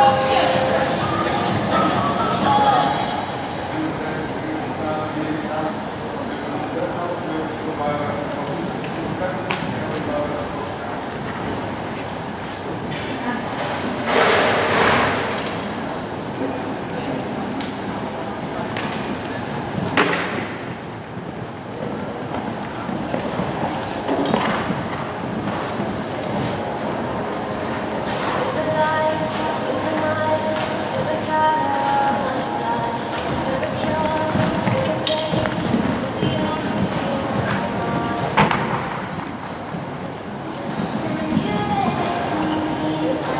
Oh.